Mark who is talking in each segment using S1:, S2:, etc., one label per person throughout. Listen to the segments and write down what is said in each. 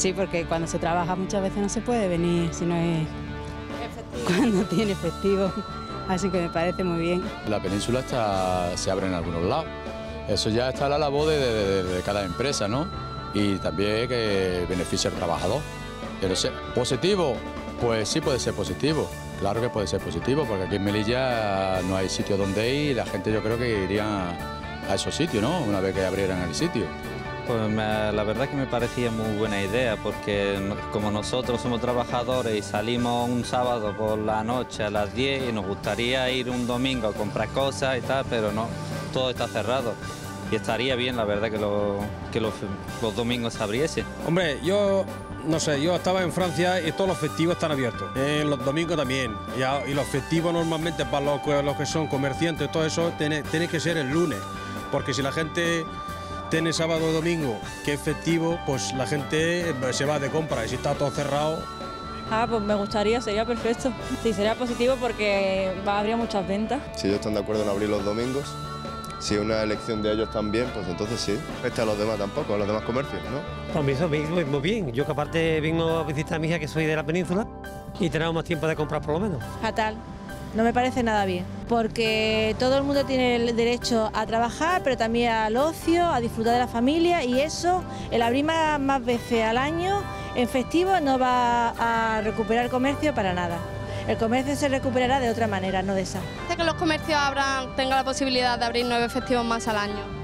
S1: Sí, porque cuando se trabaja muchas veces no se puede venir si no es cuando tiene festivo. Así que me parece muy bien.
S2: La península está, se abre en algunos lados. Eso ya está a la labor de, de- de cada empresa, ¿no? Y también que beneficia al trabajador. Pero sé, positivo, pues sí puede ser positivo. Claro que puede ser positivo, porque aquí en Melilla no hay sitio donde ir y la gente yo creo que iría a esos sitios, ¿no? Una vez que abrieran el sitio.
S3: Pues la verdad que me parecía muy buena idea porque como nosotros somos trabajadores y salimos un sábado por la noche a las 10 y nos gustaría ir un domingo a comprar cosas y tal, pero no, todo está cerrado. Y estaría bien, la verdad, que, lo- que los, domingos se abriese.
S4: Hombre, yo no sé, yo estaba en Francia y todos los festivos están abiertos. En los domingos también. Y, los festivos normalmente para los, los que son comerciantes, todo eso, tiene, tiene que ser el lunes. Porque si la gente tiene sábado o domingo que es festivo, pues la gente eh, se va de compra. Y si está todo cerrado,
S5: Ah, pues me gustaría, sería perfecto. Sí, sería positivo porque va, habría muchas ventas.
S6: Si ellos están de acuerdo en abrir los domingos, si es una elección de ellos también, pues entonces sí. Este a los demás tampoco, a los demás comercios, ¿no?
S7: Para mí eso muy bien. Yo que aparte vengo a visitar a mi hija que soy de la península y tenemos más tiempo de comprar por lo menos.
S8: Fatal. No me parece nada bien, porque todo el mundo tiene el derecho a trabajar, pero también al ocio, a disfrutar de la familia y eso, el abrir más, veces al año en festivo no va a recuperar comercio para nada. El comercio se recuperará de otra manera, no de esa.
S9: Hace que los comercios abran, tengan la posibilidad de abrir nueve festivos más al año.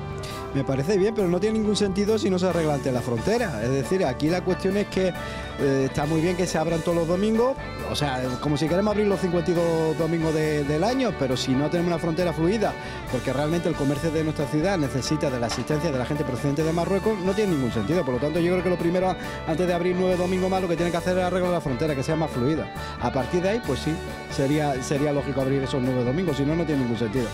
S10: Me parece bien, pero no tiene ningún sentido si no se arregla ante la frontera. Es decir, aquí la cuestión es que eh, está muy bien que se abran todos los domingos, o sea, como si queremos abrir los 52 domingos de- del año, pero si no tenemos una frontera fluida, porque realmente el comercio de nuestra ciudad necesita de la asistencia de la gente procedente de Marruecos, no tiene ningún sentido. Por lo tanto, yo creo que lo primero, antes de abrir nueve domingos más, lo que tiene que hacer es arreglar la frontera, que sea más fluida. A partir de ahí, pues sí, sería, sería lógico abrir esos nueve domingos, si no, no tiene ningún sentido.